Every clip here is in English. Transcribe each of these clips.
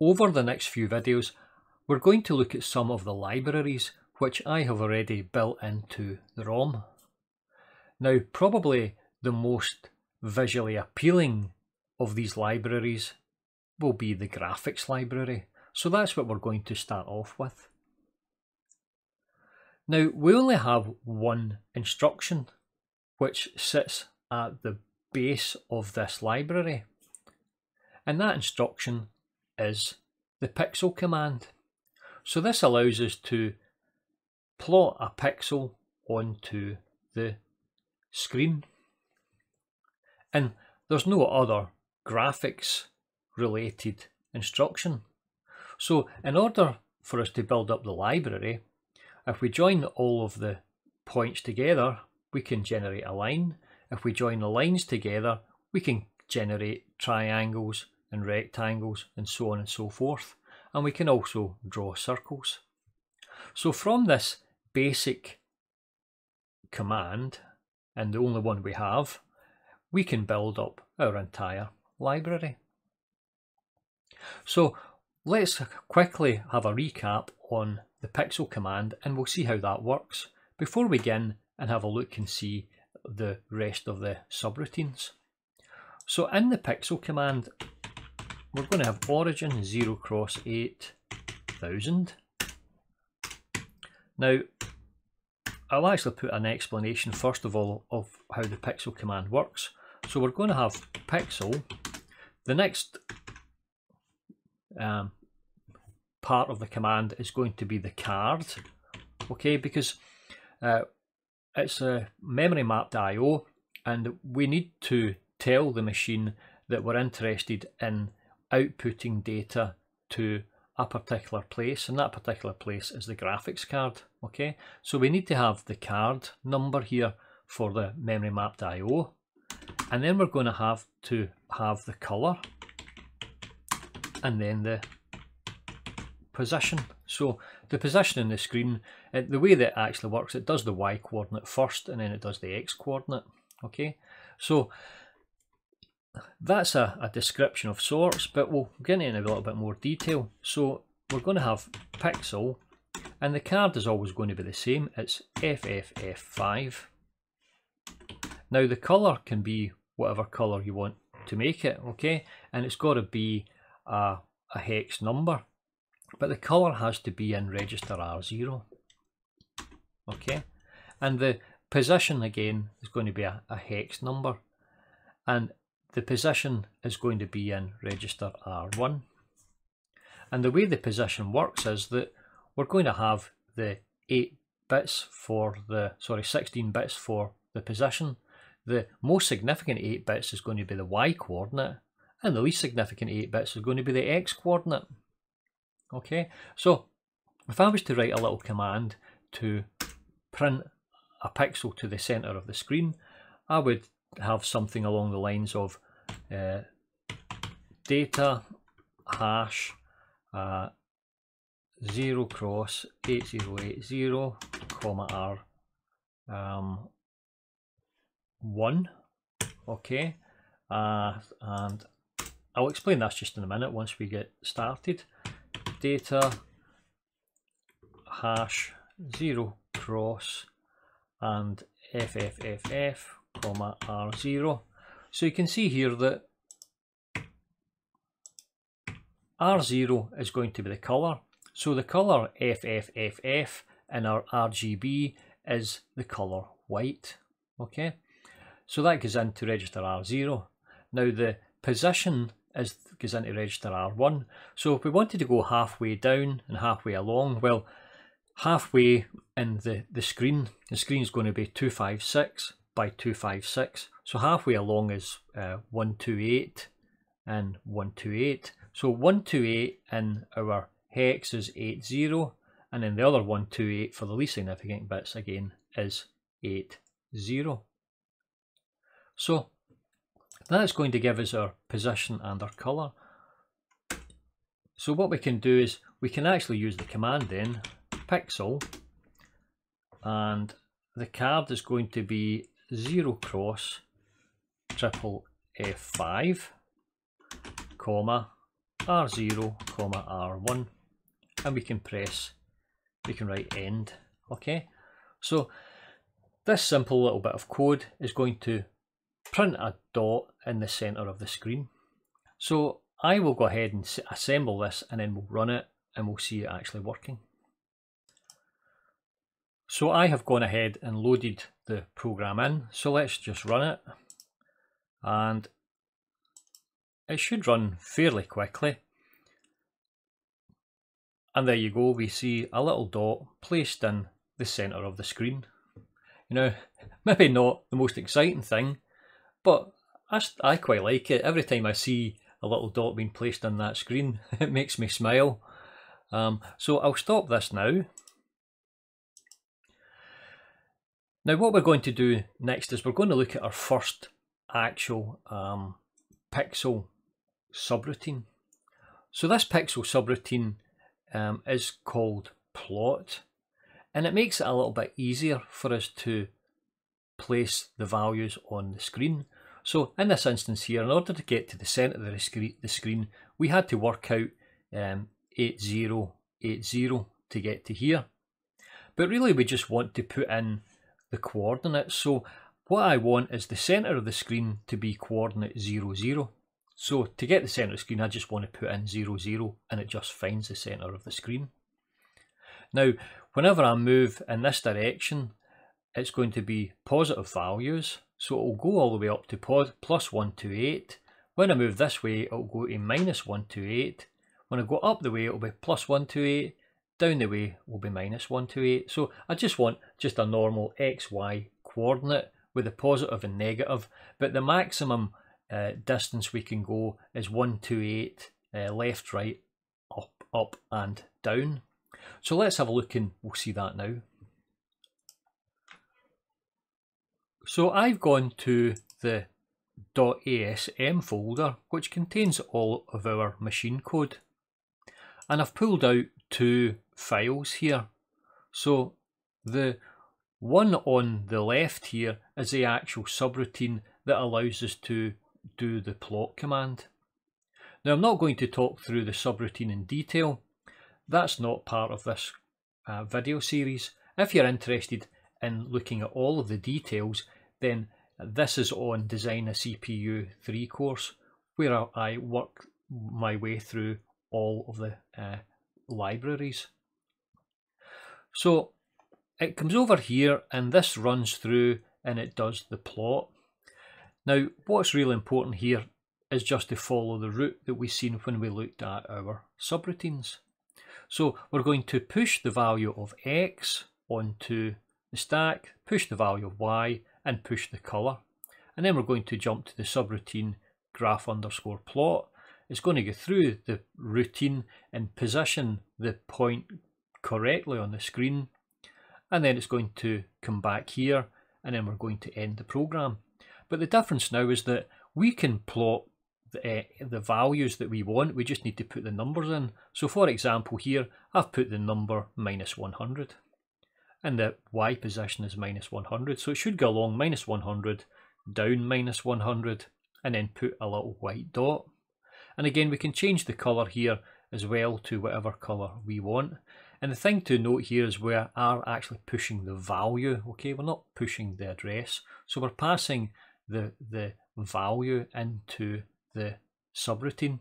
over the next few videos, we're going to look at some of the libraries which I have already built into the ROM. Now, probably the most visually appealing of these libraries will be the graphics library. So that's what we're going to start off with. Now, we only have one instruction which sits at the base of this library. And that instruction is the pixel command. So this allows us to plot a pixel onto the screen. And there's no other graphics related instruction. So in order for us to build up the library, if we join all of the points together, we can generate a line. If we join the lines together, we can generate triangles and rectangles and so on and so forth. And we can also draw circles. So from this basic command, and the only one we have, we can build up our entire library. So let's quickly have a recap on the pixel command and we'll see how that works before we begin and have a look and see the rest of the subroutines. So in the pixel command, we're going to have origin 0 cross 8000. Now, I'll actually put an explanation first of all of how the pixel command works. So we're going to have pixel, the next um, part of the command is going to be the card, okay, because uh, it's a memory mapped IO and we need to tell the machine that we're interested in outputting data to a particular place and that particular place is the graphics card okay? So we need to have the card number here for the memory mapped IO and then we're going to have to have the color and then the position. So the position in the screen uh, the way that actually works it does the y coordinate first and then it does the x coordinate okay? So that's a, a description of sorts, but we'll get into a little bit more detail. So we're going to have pixel, and the card is always going to be the same. It's FFF5. Now the colour can be whatever colour you want to make it, okay? And it's got to be a, a hex number, but the colour has to be in register R0, okay? And the position again is going to be a, a hex number. And the position is going to be in register R1. And the way the position works is that we're going to have the 8 bits for the, sorry, 16 bits for the position. The most significant 8 bits is going to be the Y coordinate, and the least significant 8 bits is going to be the X coordinate. Okay, so if I was to write a little command to print a pixel to the center of the screen, I would have something along the lines of uh, data hash uh, 0 cross 8080 comma r um, 1 okay? Uh, and I'll explain that just in a minute once we get started. Data hash 0 cross and fFFF comma R0. So you can see here that R0 is going to be the colour. So the colour FFFF in our RGB is the colour white. Okay, so that goes into register R0. Now the position is goes into register R1. So if we wanted to go halfway down and halfway along, well, halfway in the, the screen, the screen is going to be 256 by 256. So halfway along is uh, 128 and 128. So 128 in our hex is 80 and then the other 128 for the least significant bits again is 80. So that's going to give us our position and our colour. So what we can do is we can actually use the command then pixel and the card is going to be 0 cross triple F5 comma R0 comma R1 and we can press, we can write end, okay? So this simple little bit of code is going to print a dot in the center of the screen. So I will go ahead and assemble this and then we'll run it and we'll see it actually working. So I have gone ahead and loaded the program in. So let's just run it. And it should run fairly quickly. And there you go, we see a little dot placed in the centre of the screen. You know, maybe not the most exciting thing, but I, I quite like it. Every time I see a little dot being placed on that screen, it makes me smile. Um, so I'll stop this now. Now what we're going to do next is we're going to look at our first actual um, pixel subroutine. So this pixel subroutine um, is called plot and it makes it a little bit easier for us to place the values on the screen. So in this instance here, in order to get to the centre of the screen, we had to work out um, 8080 to get to here. But really we just want to put in the coordinates. So what I want is the centre of the screen to be coordinate 0, 0. So to get the centre of the screen, I just want to put in 0, 0 and it just finds the centre of the screen. Now, whenever I move in this direction, it's going to be positive values. So it will go all the way up to pod plus 128. When I move this way, it will go to minus 128. When I go up the way, it will be plus 128 down the way will be minus 128. So I just want just a normal xy coordinate with a positive and negative, but the maximum uh, distance we can go is one 128 uh, left, right, up, up and down. So let's have a look and we'll see that now. So I've gone to the .asm folder which contains all of our machine code and I've pulled out two files here. So the one on the left here is the actual subroutine that allows us to do the plot command. Now I'm not going to talk through the subroutine in detail. That's not part of this uh, video series. If you're interested in looking at all of the details, then this is on Design a CPU 3 course where I work my way through all of the uh, libraries. So it comes over here and this runs through and it does the plot. Now what's really important here is just to follow the route that we've seen when we looked at our subroutines. So we're going to push the value of x onto the stack, push the value of y and push the colour. And then we're going to jump to the subroutine graph underscore plot. It's going to go through the routine and position the point correctly on the screen and then it's going to come back here and then we're going to end the program. But the difference now is that we can plot the, uh, the values that we want, we just need to put the numbers in. So for example here, I've put the number minus 100 and the y position is minus 100. So it should go along minus 100, down minus 100 and then put a little white dot. And again, we can change the colour here as well to whatever colour we want. And the thing to note here is we are actually pushing the value, okay? We're not pushing the address. So we're passing the, the value into the subroutine.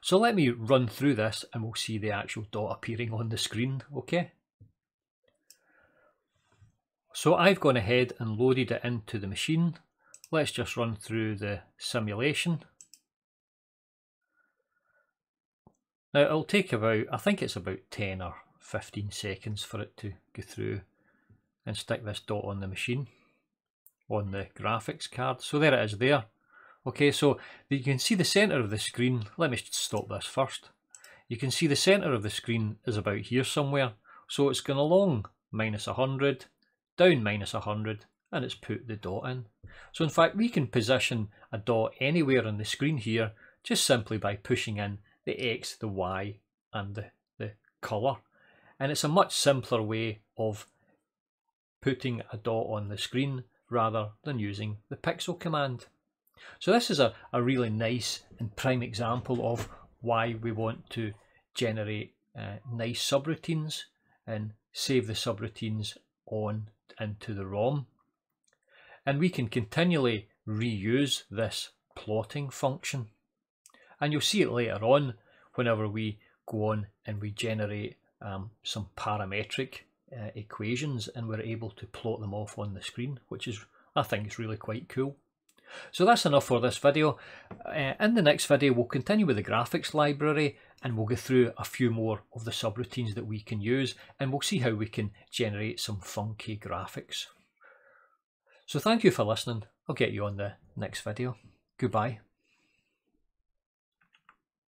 So let me run through this and we'll see the actual dot appearing on the screen, okay? So I've gone ahead and loaded it into the machine. Let's just run through the simulation. Now it'll take about, I think it's about 10 or 15 seconds for it to go through and stick this dot on the machine, on the graphics card. So there it is there. Okay, so you can see the centre of the screen. Let me stop this first. You can see the centre of the screen is about here somewhere. So it's going along minus 100, down minus 100, and it's put the dot in. So in fact, we can position a dot anywhere on the screen here just simply by pushing in the X, the Y and the, the colour. And it's a much simpler way of putting a dot on the screen rather than using the pixel command. So this is a, a really nice and prime example of why we want to generate uh, nice subroutines and save the subroutines on into the ROM. And we can continually reuse this plotting function. And you'll see it later on whenever we go on and we generate um, some parametric uh, equations and we're able to plot them off on the screen, which is, I think, is really quite cool. So that's enough for this video. Uh, in the next video, we'll continue with the graphics library and we'll go through a few more of the subroutines that we can use and we'll see how we can generate some funky graphics. So thank you for listening. I'll get you on the next video. Goodbye.